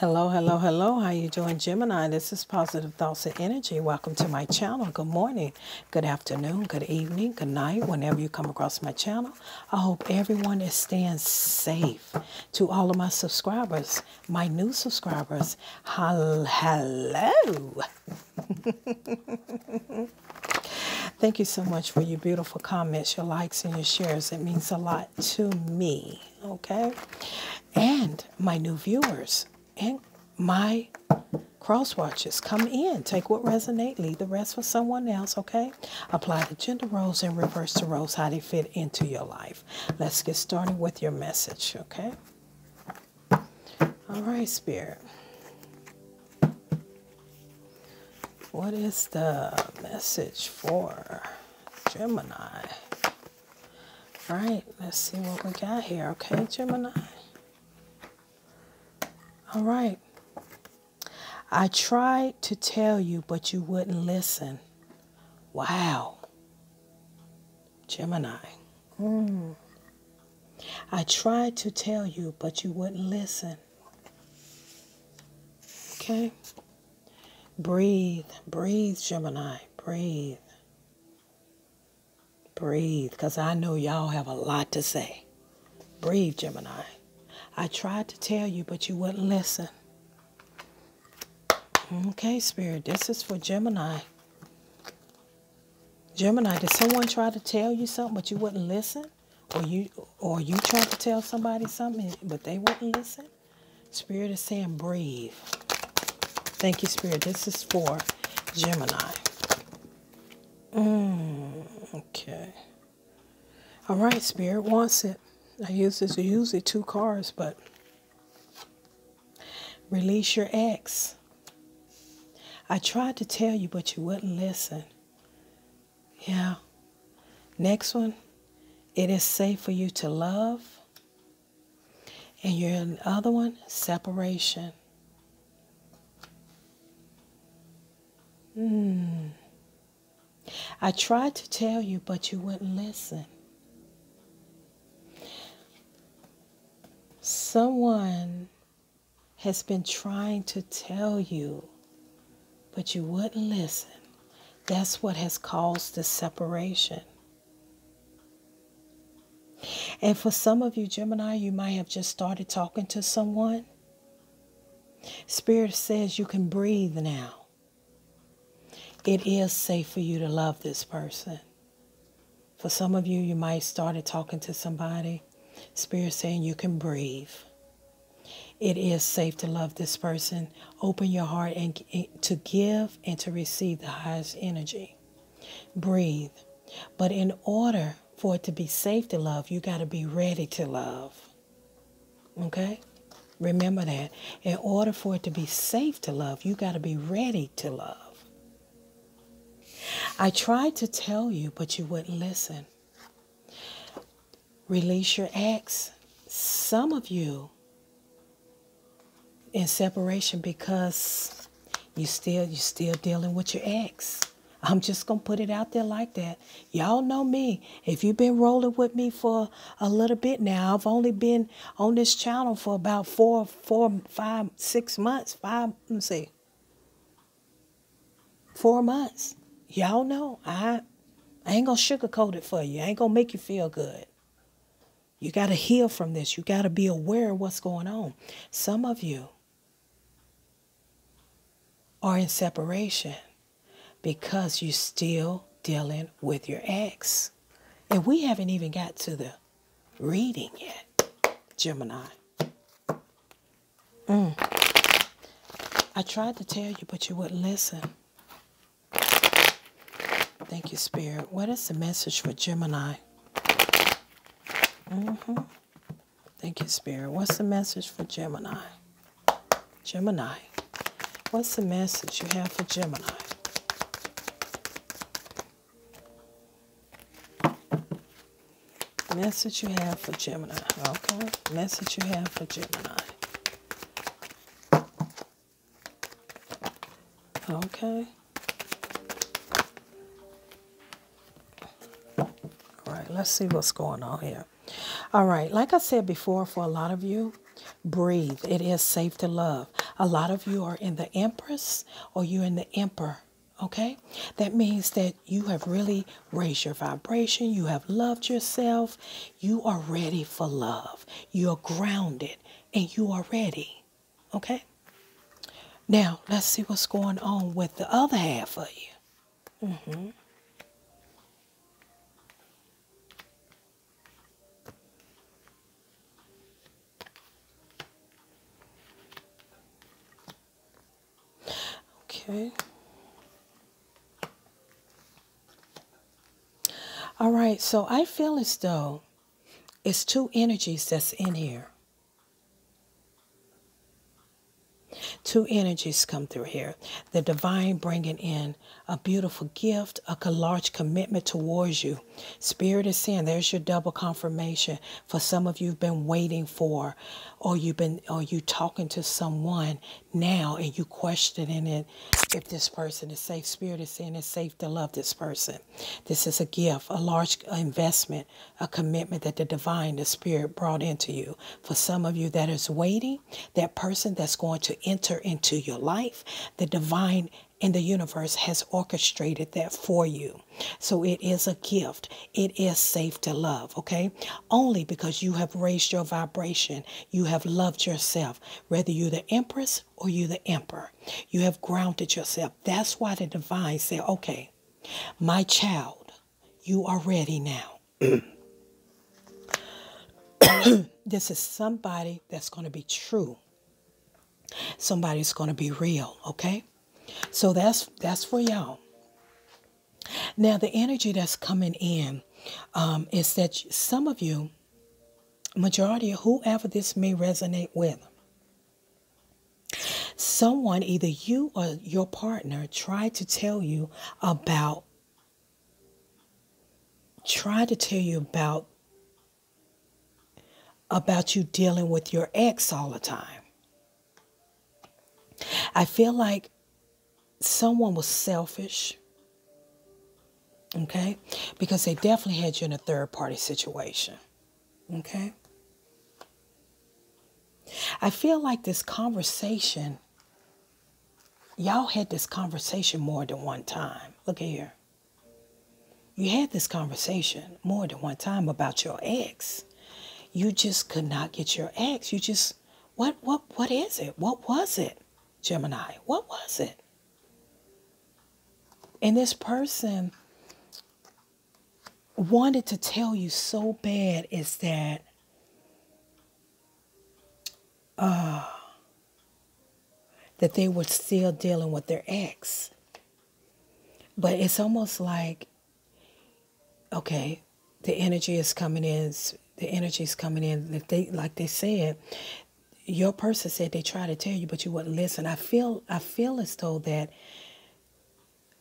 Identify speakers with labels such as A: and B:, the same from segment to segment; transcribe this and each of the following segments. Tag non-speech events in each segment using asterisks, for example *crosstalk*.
A: Hello, hello, hello. How you doing, Gemini? This is Positive Thoughts and Energy. Welcome to my channel. Good morning, good afternoon, good evening, good night, whenever you come across my channel. I hope everyone is staying safe. To all of my subscribers, my new subscribers, hello. *laughs* Thank you so much for your beautiful comments, your likes, and your shares. It means a lot to me, okay? And my new viewers and my cross watches come in. Take what resonate, leave the rest for someone else, okay? Apply the gender roles and reverse the roles, how they fit into your life. Let's get started with your message, okay? All right, Spirit. What is the message for Gemini? All right, let's see what we got here, okay, Gemini? All right. I tried to tell you, but you wouldn't listen. Wow. Gemini. Mm. I tried to tell you, but you wouldn't listen. Okay? Breathe. Breathe, Gemini. Breathe. Breathe, because I know y'all have a lot to say. Breathe, Gemini. I tried to tell you, but you wouldn't listen. Okay, Spirit, this is for Gemini. Gemini, did someone try to tell you something, but you wouldn't listen? Or you or you tried to tell somebody something, but they wouldn't listen? Spirit is saying breathe. Thank you, Spirit. This is for Gemini. Mm, okay. All right, Spirit wants it. I use this usually two cards, but release your ex. I tried to tell you, but you wouldn't listen. Yeah. Next one, it is safe for you to love. And your other one, separation. Hmm. I tried to tell you, but you wouldn't listen. Someone has been trying to tell you, but you wouldn't listen. That's what has caused the separation. And for some of you, Gemini, you might have just started talking to someone. Spirit says you can breathe now. It is safe for you to love this person. For some of you, you might started talking to somebody Spirit saying you can breathe. It is safe to love this person. Open your heart and to give and to receive the highest energy. Breathe. But in order for it to be safe to love, you got to be ready to love. Okay? Remember that. In order for it to be safe to love, you got to be ready to love. I tried to tell you, but you wouldn't listen. Release your ex. Some of you in separation because you still you still dealing with your ex. I'm just gonna put it out there like that. Y'all know me. If you've been rolling with me for a little bit now, I've only been on this channel for about four, four, five, six months. Five, let me see. Four months. Y'all know I I ain't gonna sugarcoat it for you. I ain't gonna make you feel good. You got to heal from this. You got to be aware of what's going on. Some of you are in separation because you're still dealing with your ex. And we haven't even got to the reading yet, Gemini. Mm. I tried to tell you, but you wouldn't listen. Thank you, Spirit. What is the message for Gemini? Mm-hmm. Thank you, Spirit. What's the message for Gemini? Gemini. What's the message you have for Gemini? Message you have for Gemini. Okay. Message you have for Gemini. Okay. All right, let's see what's going on here. All right, like I said before, for a lot of you, breathe. It is safe to love. A lot of you are in the Empress or you're in the Emperor. Okay? That means that you have really raised your vibration. You have loved yourself. You are ready for love. You're grounded and you are ready. Okay? Now, let's see what's going on with the other half of you. Mm-hmm. Okay. All right, so I feel as though it's two energies that's in here. Two energies come through here. The divine bringing in a beautiful gift, a large commitment towards you. Spirit is saying there's your double confirmation. For some of you have been waiting for, or you've been, or you talking to someone now and you questioning it if this person is safe. Spirit is saying it's safe to love this person. This is a gift, a large investment, a commitment that the divine, the spirit brought into you. For some of you that is waiting, that person that's going to enter into your life, the divine and the universe has orchestrated that for you. So it is a gift. It is safe to love, okay? Only because you have raised your vibration. You have loved yourself, whether you're the empress or you're the emperor. You have grounded yourself. That's why the divine said, okay, my child, you are ready now. *clears throat* this is somebody that's going to be true. Somebody's going to be real, okay? So that's that's for y'all. Now the energy that's coming in um, is that some of you, majority of whoever this may resonate with, someone, either you or your partner, tried to tell you about, tried to tell you about about you dealing with your ex all the time. I feel like someone was selfish, okay? Because they definitely had you in a third party situation, okay? I feel like this conversation, y'all had this conversation more than one time. Look here. You had this conversation more than one time about your ex. You just could not get your ex. You just, what, what, what is it? What was it, Gemini? What was it? And this person wanted to tell you so bad is that uh, that they were still dealing with their ex. But it's almost like, okay, the energy is coming in. The energy is coming in. If they, like they said, your person said they tried to tell you, but you wouldn't listen. I feel, I feel as though that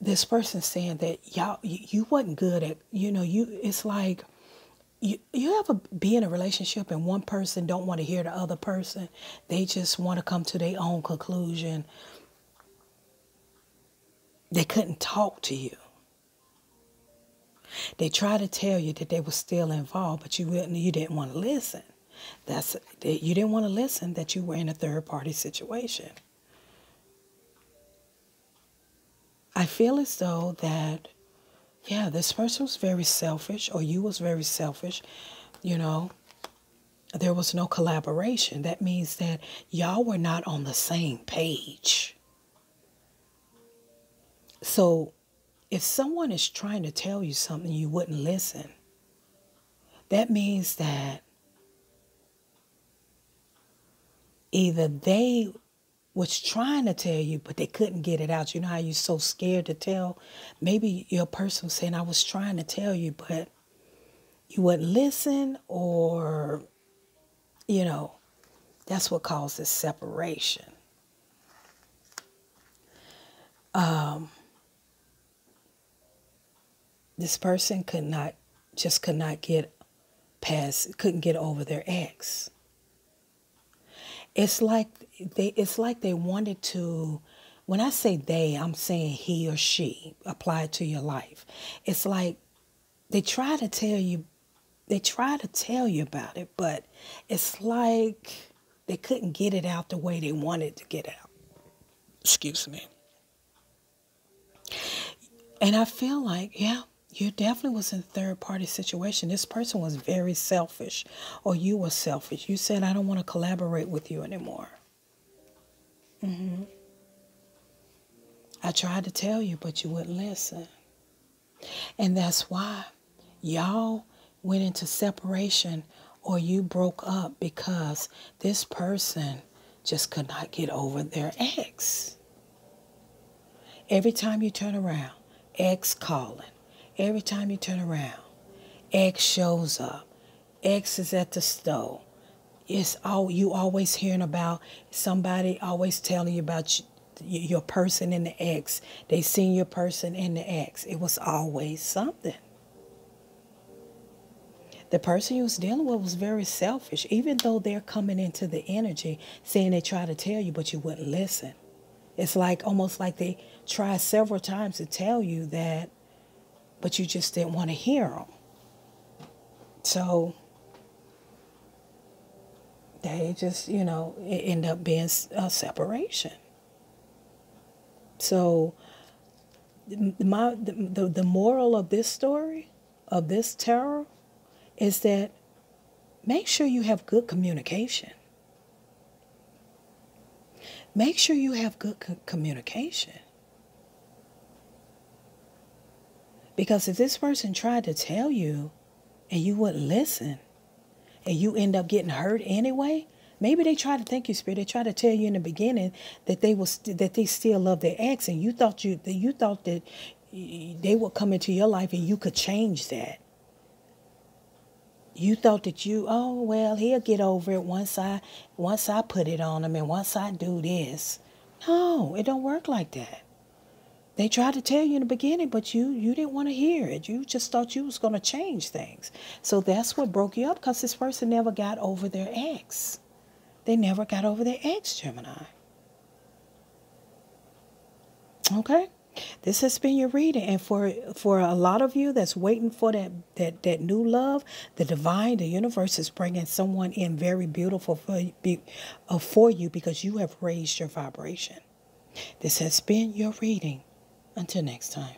A: this person saying that y'all you, you wasn't good at you know you it's like you you ever be in a relationship and one person don't want to hear the other person? They just want to come to their own conclusion. They couldn't talk to you. They tried to tell you that they were still involved but you wouldn't you didn't want to listen that's you didn't want to listen that you were in a third party situation I feel as though that, yeah, this person was very selfish, or you was very selfish, you know. There was no collaboration. That means that y'all were not on the same page. So if someone is trying to tell you something you wouldn't listen, that means that either they was trying to tell you, but they couldn't get it out. You know how you're so scared to tell? Maybe your person was saying, I was trying to tell you, but you wouldn't listen, or, you know, that's what causes separation. Um, this person could not, just could not get past, couldn't get over their ex. It's like they it's like they wanted to when I say they, I'm saying he or she apply to your life. It's like they try to tell you they try to tell you about it, but it's like They couldn't get it out the way they wanted to get out. Excuse me. And I feel like, yeah, you definitely was in third party situation. This person was very selfish, or you were selfish. You said, I don't want to collaborate with you anymore. Mm-hmm. I tried to tell you, but you wouldn't listen. And that's why y'all went into separation or you broke up because this person just could not get over their ex. Every time you turn around, ex calling. Every time you turn around, X shows up. X is at the stove. It's all you always hearing about somebody always telling you about your person and the ex. They seen your person and the ex. It was always something. The person you was dealing with was very selfish, even though they're coming into the energy saying they try to tell you, but you wouldn't listen. It's like almost like they try several times to tell you that, but you just didn't want to hear them. So they just, you know, it end up being a separation. So, my the, the moral of this story, of this terror, is that make sure you have good communication. Make sure you have good co- communication. Because if this person tried to tell you and you wouldn't listen, and you end up getting hurt anyway, Maybe they try to thank you, Spirit. They try to tell you in the beginning that they was that they still love their ex, and you thought you that you thought that they would come into your life and you could change that. You thought that you, oh well, he'll get over it once I once I put it on him and once I do this. No, it don't work like that. They tried to tell you in the beginning, but you you didn't want to hear it. You just thought you was going to change things. So that's what broke you up because this person never got over their ex. They never got over their ex, Gemini. Okay? This has been your reading, and for for a lot of you that's waiting for that that that new love, the divine, the universe is bringing someone in very beautiful for be, uh, for you because you have raised your vibration. This has been your reading. Until next time.